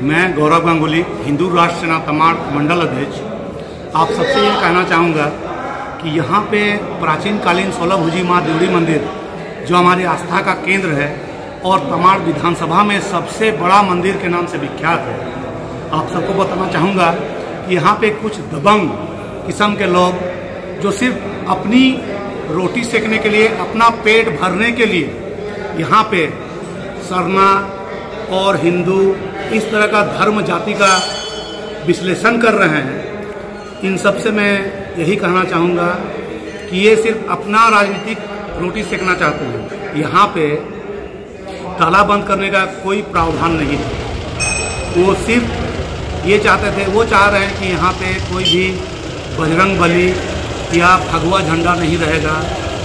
मैं गौरव गांगुली, हिंदू राष्ट्र सेना तमाड़ मंडल अध्यक्ष। आप सबसे ये कहना चाहूँगा कि यहाँ पे प्राचीन कालीन सोलह भुजी माँ देवड़ी मंदिर, जो हमारी आस्था का केंद्र है, और तमाड़ विधानसभा में सबसे बड़ा मंदिर के नाम से विख्यात है। आप सबको बताना चाहूँगा कि यहाँ पे कुछ दबंग किस्म के लोग, जो सिर्फ़ अपनी रोटी सेकने के लिए, अपना पेट भरने के लिए, यहाँ पे सरना और हिंदू इस तरह का धर्म जाति का विश्लेषण कर रहे हैं। इन सबसे मैं यही कहना चाहूँगा कि ये सिर्फ़ अपना राजनीतिक रोटी सेकना चाहते हैं। यहाँ पे ताला बंद करने का कोई प्रावधान नहीं है। वो सिर्फ़ ये चाहते थे, वो चाह रहे हैं कि यहाँ पे कोई भी बजरंग बली या भगवा झंडा नहीं रहेगा।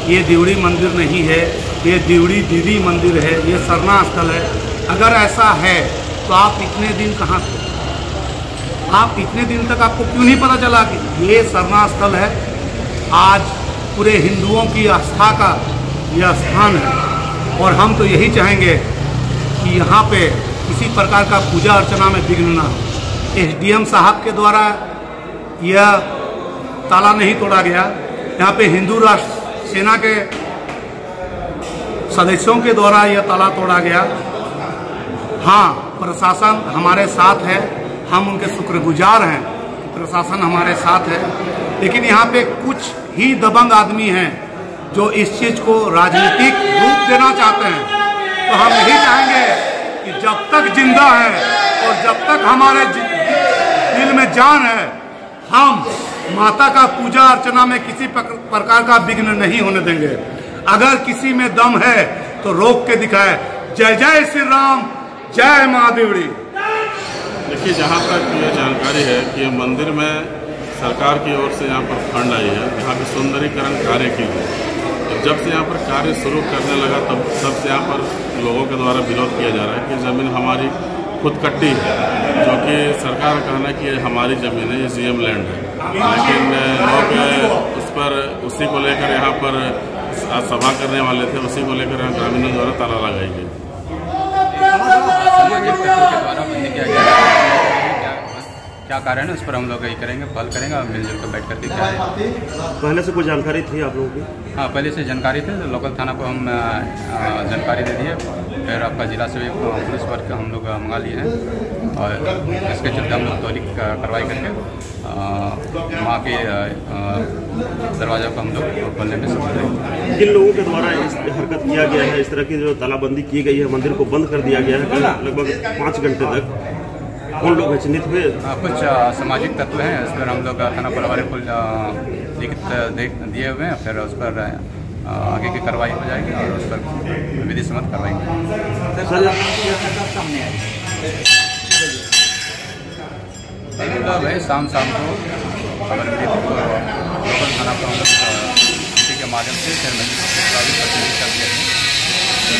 ये दिवड़ी मंदिर नहीं है, ये दिवड़ी दीदी मंदिर है, ये सरना स्थल है। अगर ऐसा है तो आप इतने दिन कहाँ थे? आप इतने दिन तक आपको क्यों नहीं पता चला कि ये सरना स्थल है? आज पूरे हिंदुओं की आस्था का यह स्थान है। और हम तो यही चाहेंगे कि यहाँ पे किसी प्रकार का पूजा अर्चना में विघ्न ना हो। एसडीएम साहब के द्वारा यह ताला नहीं तोड़ा गया। यहाँ पे हिंदू राष्ट्र सेना के सदस्यों के द्वारा यह ताला तोड़ा गया। हाँ प्रशासन हमारे साथ है। हम उनके शुक्रगुजार हैं प्रशासन हमारे साथ है। लेकिन यहाँ पे कुछ ही दबंग आदमी हैं जो इस चीज़ को राजनीतिक रूप देना चाहते हैं। तो हम यही चाहेंगे कि जब तक ज़िंदा है और जब तक हमारे दिल में जान है, हम माता का पूजा अर्चना में किसी प्रकार का विघ्न नहीं होने देंगे। अगर किसी में दम है तो रोक के दिखाए। जय जय श्री राम। जय महादेवड़ी देखिए, जहाँ तक ये जानकारी है कि मंदिर में सरकार की ओर से यहाँ पर फंड आई है, यहाँ पे सौंदर्यीकरण कार्य के लिए जब से यहाँ पर कार्य शुरू करने लगा, तब तब से यहाँ पर लोगों के द्वारा विरोध किया जा रहा है कि ज़मीन हमारी खुद कट्टी है, जो कि सरकार कहना है कि हमारी ज़मीन है, ये सी लैंड है। लेकिन लोग उस पर, उसी को लेकर यहाँ पर सभा करने वाले थे, उसी को लेकर यहाँ ग्रामीणों द्वारा ताला लगाई गई क्या कारण है? उस पर हम लोग यही करेंगे पहल करेंगे और मिलजुल कर बैठ करके क्या है। पहले से कोई जानकारी थी आप लोगों की? हाँ पहले से जानकारी थी तो लोकल थाना को हम जानकारी दे दिए फिर आपका जिला से भी पुलिस वर्ग हम लोग मंगा लिए हैं। और इसके चलते हम लोग त्वरित कार्रवाई करके वहाँ के दरवाज़ा को हम लोग खोलने में सफल रहे जिन लोगों के द्वारा इस हरकत किया गया है? इस तरह की जो तालाबंदी की गई है मंदिर को बंद कर दिया गया है लगभग पाँच घंटे तक। कौन लोग चिन्हित हुए? कुछ सामाजिक तत्व हैं इस पर हम लोग थाना प्रभारी को लिखित दिए हुए हैं फिर उस पर आगे की कार्रवाई हो जाएगी और उस पर विधि सम्मत कार्रवाई भाई शाम शाम को खबर मिली थी तो लोकल थाना पर हम लोग किसी के माध्यम से फिर कर दिया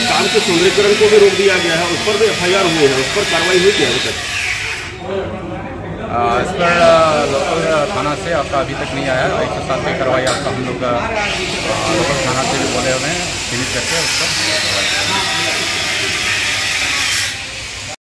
काम के सुंदरीकरण को भी रोक दिया गया है उस पर भी एफ़ आई आर हुई है उस पर कार्रवाई हुई है अभी तक? इस पर लोकल थाना से आपका अभी तक नहीं आया। एक सौ सात की कार्रवाई आपका हम लोग लोकल थाना से भी बोले हुए हैं, सीमित करके उस पर